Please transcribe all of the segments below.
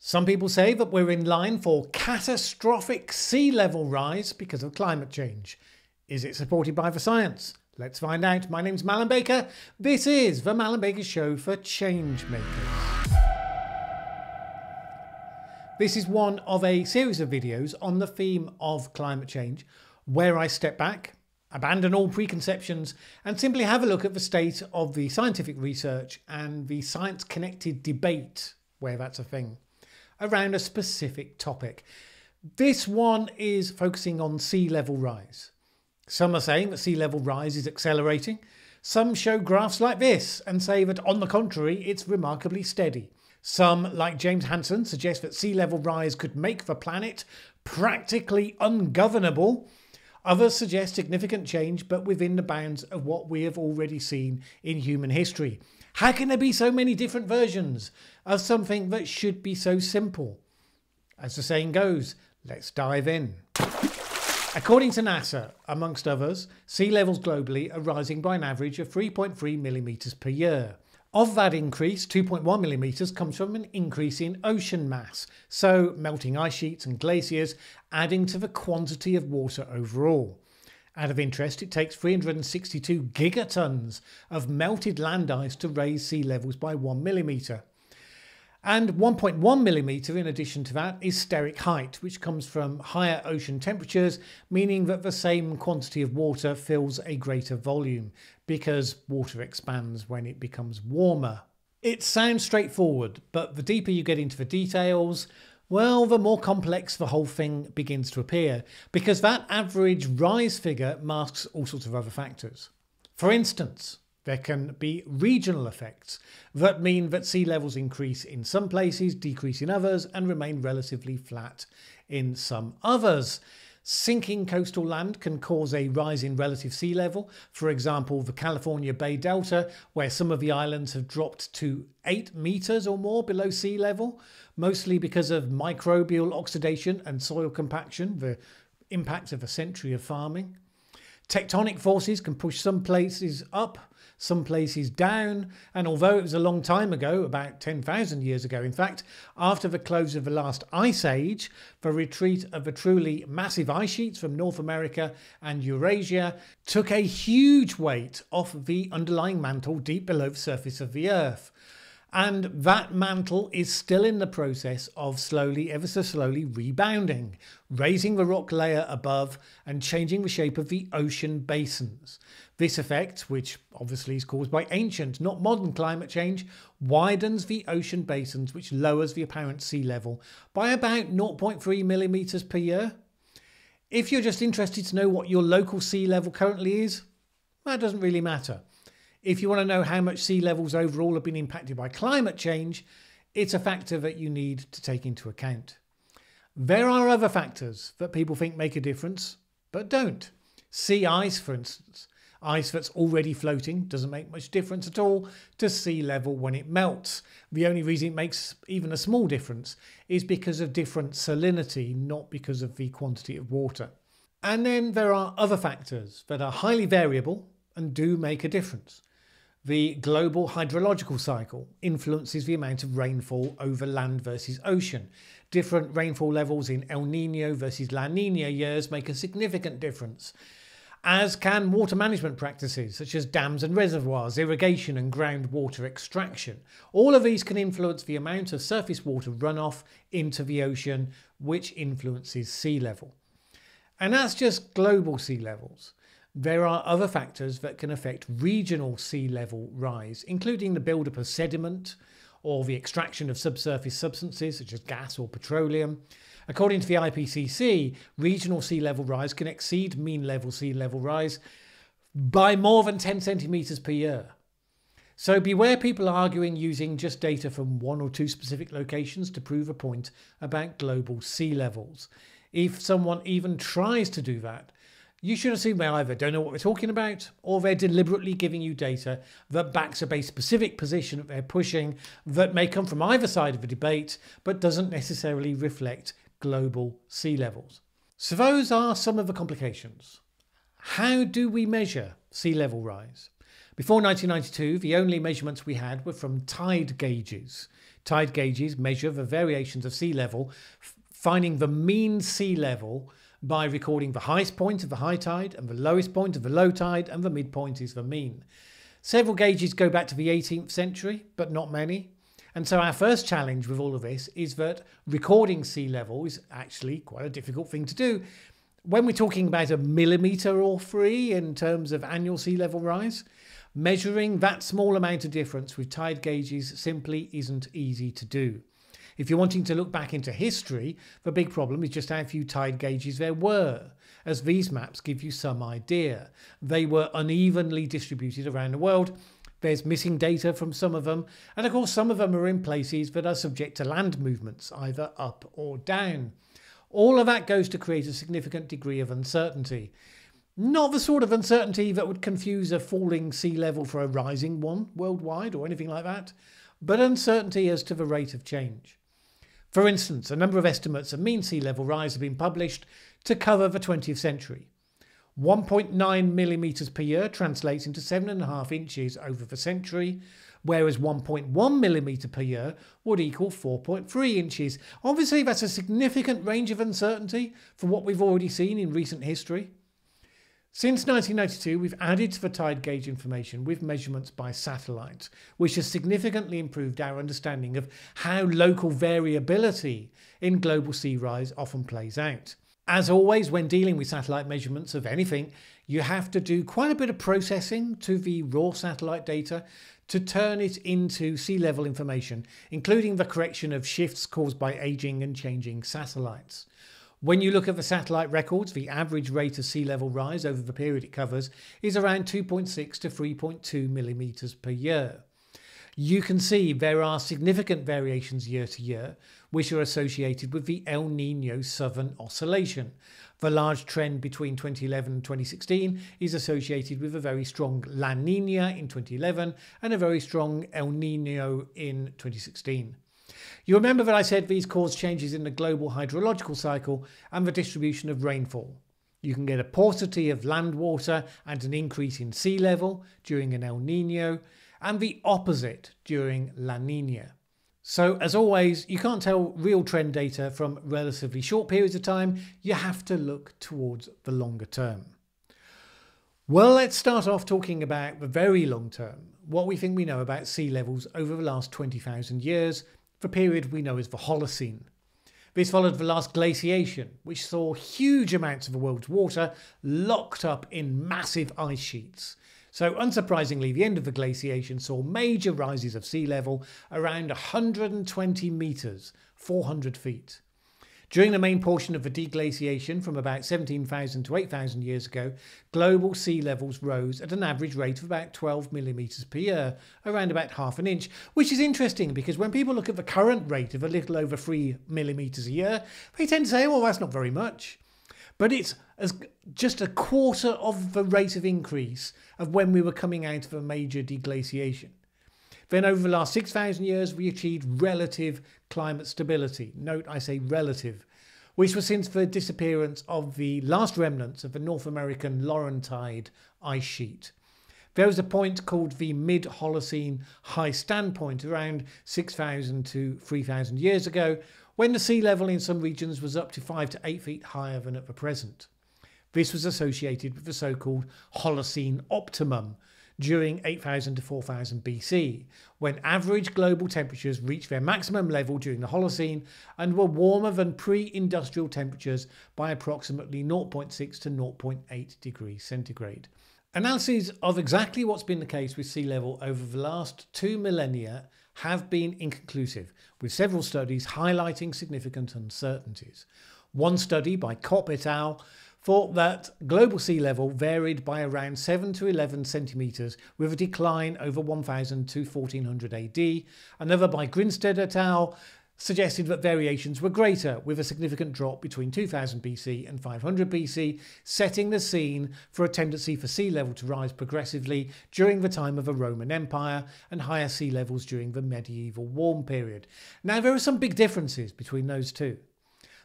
Some people say that we're in line for catastrophic sea level rise because of climate change. Is it supported by the science? Let's find out. My name's Mallen Baker. This is the Mallen Baker Show for Changemakers. This is one of a series of videos on the theme of climate change where I step back, abandon all preconceptions, and simply have a look at the state of the scientific research and the science connected debate, where that's a thing around a specific topic. This one is focusing on sea level rise. Some are saying that sea level rise is accelerating. Some show graphs like this and say that, on the contrary, it's remarkably steady. Some, like James Hansen, suggest that sea level rise could make the planet practically ungovernable. Others suggest significant change, but within the bounds of what we have already seen in human history. How can there be so many different versions of something that should be so simple? As the saying goes, let's dive in. According to NASA, amongst others, sea levels globally are rising by an average of 3.3 millimetres per year. Of that increase, 2.1 millimetres comes from an increase in ocean mass, so melting ice sheets and glaciers adding to the quantity of water overall. Out of interest, it takes 362 gigatons of melted land ice to raise sea levels by 1 millimetre. And 1.1 millimetre in addition to that is steric height, which comes from higher ocean temperatures, meaning that the same quantity of water fills a greater volume because water expands when it becomes warmer. It sounds straightforward, but the deeper you get into the details, well, the more complex the whole thing begins to appear, because that average rise figure masks all sorts of other factors. For instance, there can be regional effects that mean that sea levels increase in some places, decrease in others, and remain relatively flat in some others. Sinking coastal land can cause a rise in relative sea level. For example, the California Bay Delta, where some of the islands have dropped to 8 metres or more below sea level, mostly because of microbial oxidation and soil compaction, the impact of a century of farming. Tectonic forces can push some places up some places down. And although it was a long time ago, about 10,000 years ago, in fact, after the close of the last ice age, the retreat of the truly massive ice sheets from North America and Eurasia took a huge weight off the underlying mantle deep below the surface of the Earth. And that mantle is still in the process of slowly, ever so slowly rebounding, raising the rock layer above and changing the shape of the ocean basins. This effect, which obviously is caused by ancient, not modern climate change, widens the ocean basins, which lowers the apparent sea level by about 0.3 millimetres per year. If you're just interested to know what your local sea level currently is, that doesn't really matter. If you want to know how much sea levels overall have been impacted by climate change, it's a factor that you need to take into account. There are other factors that people think make a difference, but don't. Sea ice, for instance. Ice that's already floating doesn't make much difference at all to sea level when it melts. The only reason it makes even a small difference is because of different salinity, not because of the quantity of water. And then there are other factors that are highly variable and do make a difference. The global hydrological cycle influences the amount of rainfall over land versus ocean. Different rainfall levels in El Nino versus La Nina years make a significant difference, as can water management practices such as dams and reservoirs, irrigation and groundwater extraction. All of these can influence the amount of surface water runoff into the ocean, which influences sea level. And that's just global sea levels. There are other factors that can affect regional sea level rise, including the buildup of sediment or the extraction of subsurface substances such as gas or petroleum. According to the IPCC, regional sea level rise can exceed mean level sea level rise by more than 10 centimetres per year. So beware people arguing using just data from one or two specific locations to prove a point about global sea levels. If someone even tries to do that, you should assume they either don't know what we're talking about or they're deliberately giving you data that backs up a specific position that they're pushing that may come from either side of the debate but doesn't necessarily reflect global sea levels. So, those are some of the complications. How do we measure sea level rise? Before 1992, the only measurements we had were from tide gauges. Tide gauges measure the variations of sea level, finding the mean sea level by recording the highest point of the high tide and the lowest point of the low tide, and the midpoint is the mean. Several gauges go back to the 18th century, but not many. And so our first challenge with all of this is that recording sea level is actually quite a difficult thing to do. When we're talking about a millimetre or three in terms of annual sea level rise, measuring that small amount of difference with tide gauges simply isn't easy to do. If you're wanting to look back into history, the big problem is just how few tide gauges there were, as these maps give you some idea. They were unevenly distributed around the world. There's missing data from some of them, and of course, some of them are in places that are subject to land movements, either up or down. All of that goes to create a significant degree of uncertainty. Not the sort of uncertainty that would confuse a falling sea level for a rising one worldwide or anything like that, but uncertainty as to the rate of change. For instance, a number of estimates of mean sea level rise have been published to cover the 20th century. 1.9 millimetres per year translates into 7.5 inches over the century, whereas 1.1 millimetre per year would equal 4.3 inches. Obviously, that's a significant range of uncertainty for what we've already seen in recent history. Since 1992, we've added to the tide gauge information with measurements by satellite, which has significantly improved our understanding of how local variability in global sea rise often plays out. As always, when dealing with satellite measurements of anything, you have to do quite a bit of processing to the raw satellite data to turn it into sea level information, including the correction of shifts caused by aging and changing satellites. When you look at the satellite records, the average rate of sea level rise over the period it covers is around 2.6 to 3.2 millimetres per year. You can see there are significant variations year to year, which are associated with the El Nino Southern Oscillation. The large trend between 2011 and 2016 is associated with a very strong La Nina in 2011 and a very strong El Nino in 2016. You remember that I said these cause changes in the global hydrological cycle and the distribution of rainfall. You can get a paucity of land water and an increase in sea level during an El Nino, and the opposite during La Nina. So, as always, you can't tell real trend data from relatively short periods of time. You have to look towards the longer term. Well, let's start off talking about the very long term, what we think we know about sea levels over the last 20,000 years, the period we know as the Holocene. This followed the last glaciation, which saw huge amounts of the world's water locked up in massive ice sheets. So, unsurprisingly, the end of the glaciation saw major rises of sea level around 120 metres, 400 feet. During the main portion of the deglaciation from about 17,000 to 8,000 years ago, global sea levels rose at an average rate of about 12 millimetres per year, around about half an inch, which is interesting because when people look at the current rate of a little over 3 millimetres a year, they tend to say, well, that's not very much. But it's as just a quarter of the rate of increase of when we were coming out of a major deglaciation. Then over the last 6,000 years, we achieved relative climate stability. Note I say relative, which was since the disappearance of the last remnants of the North American Laurentide ice sheet. There was a point called the mid Holocene high stand point around 6,000 to 3,000 years ago, when the sea level in some regions was up to 5 to 8 feet higher than at the present. This was associated with the so called Holocene optimum, during 8000 to 4000 BC, when average global temperatures reached their maximum level during the Holocene and were warmer than pre industrial temperatures by approximately 0.6 to 0.8 degrees centigrade. Analyses of exactly what's been the case with sea level over the last two millennia have been inconclusive, with several studies highlighting significant uncertainties. One study by Kopp et al thought that global sea level varied by around 7 to 11 centimetres with a decline over 1000 to 1400 AD. Another by Grinsted et al. suggested that variations were greater with a significant drop between 2000 BC and 500 BC, setting the scene for a tendency for sea level to rise progressively during the time of the Roman Empire and higher sea levels during the medieval warm period. Now, there are some big differences between those two.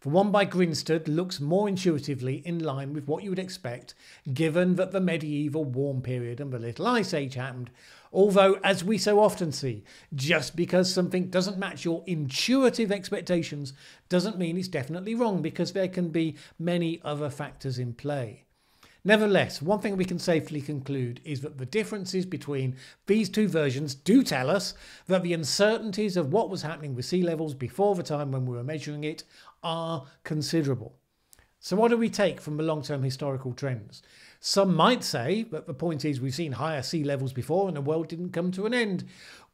The one by Grinsted looks more intuitively in line with what you would expect, given that the medieval warm period and the Little Ice Age happened, Although, as we so often see, just because something doesn't match your intuitive expectations doesn't mean it's definitely wrong because there can be many other factors in play. Nevertheless, one thing we can safely conclude is that the differences between these two versions do tell us that the uncertainties of what was happening with sea levels before the time when we were measuring it are considerable. So, what do we take from the long term historical trends? Some might say that the point is we've seen higher sea levels before and the world didn't come to an end,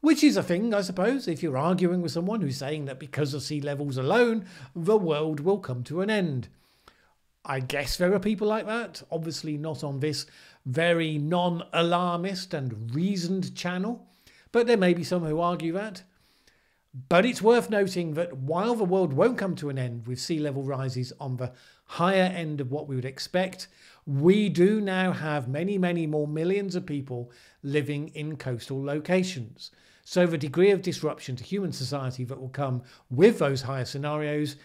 which is a thing, I suppose, if you're arguing with someone who's saying that because of sea levels alone, the world will come to an end. I guess there are people like that, obviously not on this very non alarmist and reasoned channel, but there may be some who argue that. But it's worth noting that while the world won't come to an end with sea level rises on the higher end of what we would expect, we do now have many, many more millions of people living in coastal locations. So the degree of disruption to human society that will come with those higher scenarios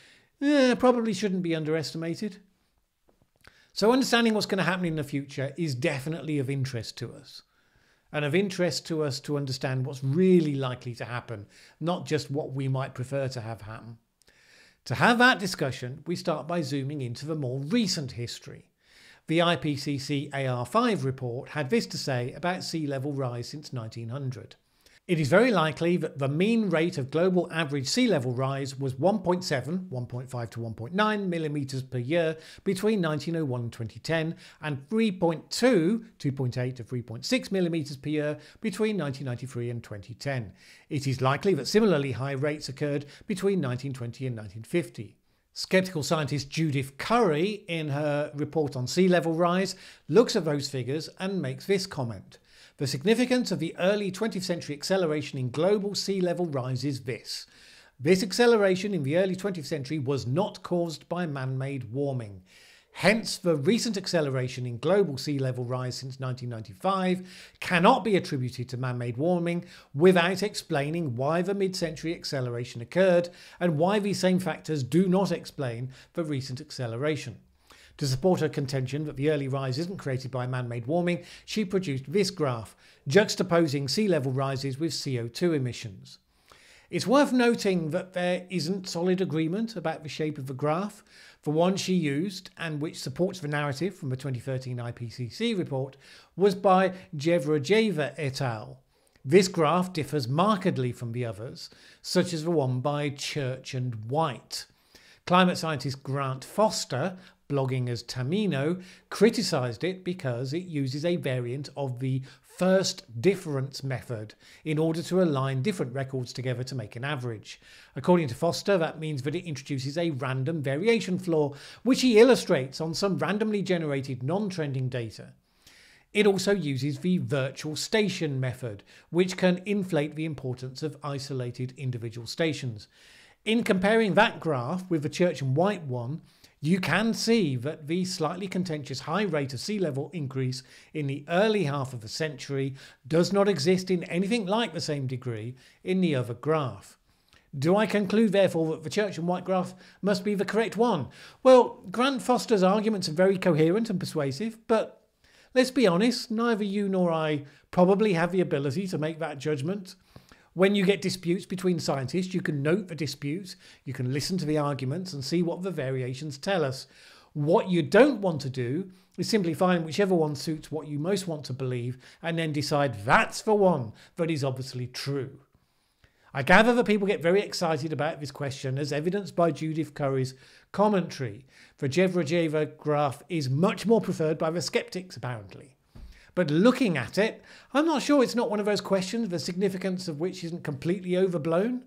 eh, probably shouldn't be underestimated. So understanding what's going to happen in the future is definitely of interest to us and of interest to us to understand what's really likely to happen, not just what we might prefer to have happen. To have that discussion, we start by zooming into the more recent history. The IPCC AR5 report had this to say about sea level rise since 1900. It is very likely that the mean rate of global average sea level rise was 1.7, 1.5 to 1.9 millimetres per year between 1901 and 2010, and 3.2, 2.8 to 3.6 millimetres per year between 1993 and 2010. It is likely that similarly high rates occurred between 1920 and 1950. Skeptical scientist Judith Curry, in her report on sea level rise, looks at those figures and makes this comment. The significance of the early 20th century acceleration in global sea level rise is this. This acceleration in the early 20th century was not caused by man made warming. Hence, the recent acceleration in global sea level rise since 1995 cannot be attributed to man made warming without explaining why the mid century acceleration occurred and why these same factors do not explain the recent acceleration. To support her contention that the early rise isn't created by man made warming, she produced this graph, juxtaposing sea level rises with CO2 emissions. It's worth noting that there isn't solid agreement about the shape of the graph. The one she used, and which supports the narrative from the 2013 IPCC report, was by Jevrejeva et al. This graph differs markedly from the others, such as the one by Church and White. Climate scientist Grant Foster blogging as Tamino, criticised it because it uses a variant of the first difference method in order to align different records together to make an average. According to Foster, that means that it introduces a random variation flaw, which he illustrates on some randomly generated non trending data. It also uses the virtual station method, which can inflate the importance of isolated individual stations. In comparing that graph with the Church and White one, you can see that the slightly contentious high rate of sea level increase in the early half of the century does not exist in anything like the same degree in the other graph. Do I conclude, therefore, that the Church and White graph must be the correct one? Well, Grant Foster's arguments are very coherent and persuasive, but let's be honest, neither you nor I probably have the ability to make that judgment. When you get disputes between scientists, you can note the disputes, you can listen to the arguments and see what the variations tell us. What you don't want to do is simply find whichever one suits what you most want to believe and then decide that's the one that is obviously true. I gather that people get very excited about this question as evidenced by Judith Curry's commentary. The Jevrejeva graph is much more preferred by the skeptics, apparently. But looking at it, I'm not sure it's not one of those questions, the significance of which isn't completely overblown.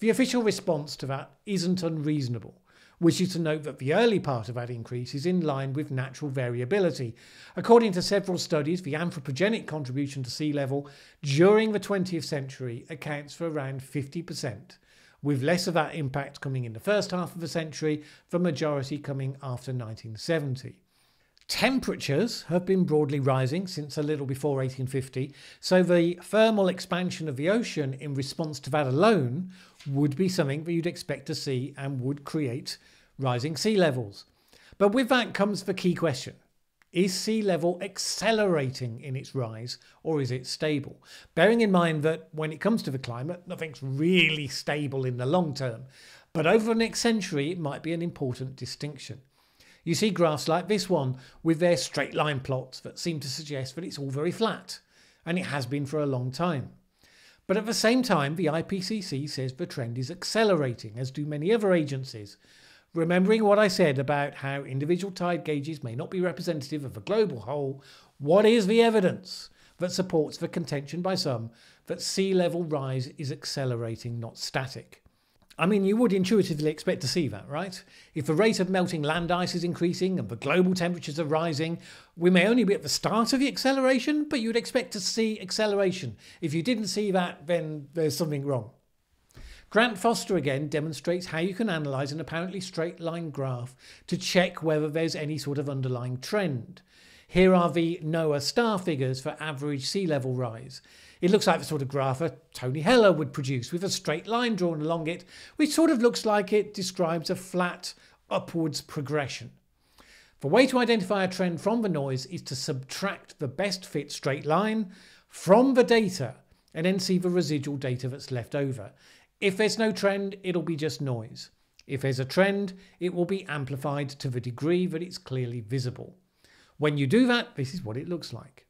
The official response to that isn't unreasonable, which is to note that the early part of that increase is in line with natural variability. According to several studies, the anthropogenic contribution to sea level during the 20th century accounts for around 50%, with less of that impact coming in the first half of the century, the majority coming after 1970. Temperatures have been broadly rising since a little before 1850, so the thermal expansion of the ocean in response to that alone would be something that you'd expect to see and would create rising sea levels. But with that comes the key question Is sea level accelerating in its rise or is it stable? Bearing in mind that when it comes to the climate, nothing's really stable in the long term, but over the next century it might be an important distinction. You see graphs like this one with their straight line plots that seem to suggest that it's all very flat, and it has been for a long time. But at the same time, the IPCC says the trend is accelerating, as do many other agencies. Remembering what I said about how individual tide gauges may not be representative of a global whole, what is the evidence that supports the contention by some that sea level rise is accelerating, not static? I mean, you would intuitively expect to see that, right? If the rate of melting land ice is increasing and the global temperatures are rising, we may only be at the start of the acceleration, but you'd expect to see acceleration. If you didn't see that, then there's something wrong. Grant Foster again demonstrates how you can analyse an apparently straight line graph to check whether there's any sort of underlying trend. Here are the NOAA star figures for average sea level rise. It looks like the sort of graph a Tony Heller would produce with a straight line drawn along it, which sort of looks like it describes a flat upwards progression. The way to identify a trend from the noise is to subtract the best fit straight line from the data and then see the residual data that's left over. If there's no trend, it'll be just noise. If there's a trend, it will be amplified to the degree that it's clearly visible. When you do that, this is what it looks like.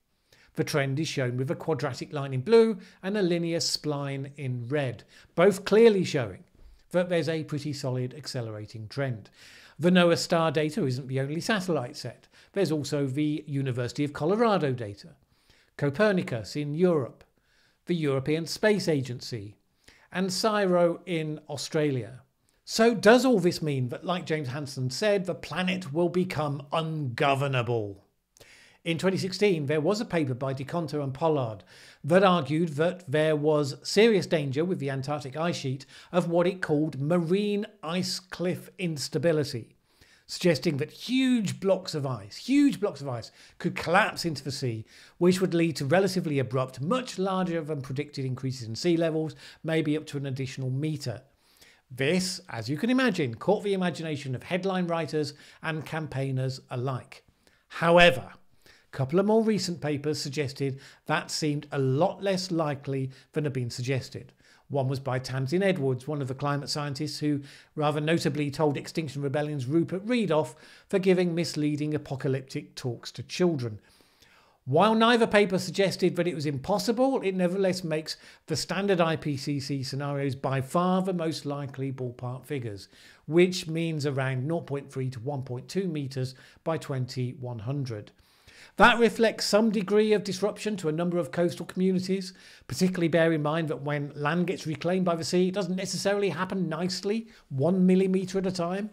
The trend is shown with a quadratic line in blue and a linear spline in red, both clearly showing that there's a pretty solid accelerating trend. The NOAA star data isn't the only satellite set. There's also the University of Colorado data, Copernicus in Europe, the European Space Agency, and CSIRO in Australia. So does all this mean that, like James Hansen said, the planet will become ungovernable? In 2016, there was a paper by DeConto and Pollard that argued that there was serious danger with the Antarctic ice sheet of what it called marine ice cliff instability, suggesting that huge blocks of ice, huge blocks of ice, could collapse into the sea, which would lead to relatively abrupt, much larger than predicted increases in sea levels, maybe up to an additional metre. This, as you can imagine, caught the imagination of headline writers and campaigners alike. However, a couple of more recent papers suggested that seemed a lot less likely than had been suggested. One was by Tamsin Edwards, one of the climate scientists who rather notably told Extinction Rebellion's Rupert Read off for giving misleading apocalyptic talks to children. While neither paper suggested that it was impossible, it nevertheless makes the standard IPCC scenarios by far the most likely ballpark figures, which means around 0.3 to 1.2 metres by 2100. That reflects some degree of disruption to a number of coastal communities, particularly bear in mind that when land gets reclaimed by the sea, it doesn't necessarily happen nicely, one millimetre at a time.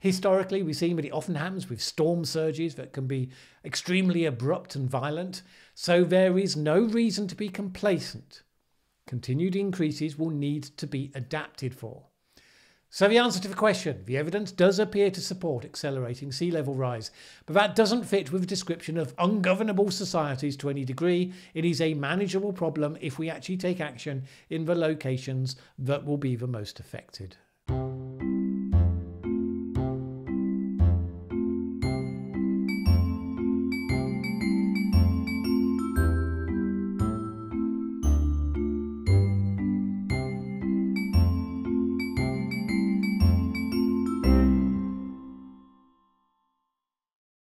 Historically, we've seen that it often happens with storm surges that can be extremely abrupt and violent, so there is no reason to be complacent. Continued increases will need to be adapted for. So the answer to the question, the evidence does appear to support accelerating sea level rise, but that doesn't fit with the description of ungovernable societies to any degree. It is a manageable problem if we actually take action in the locations that will be the most affected.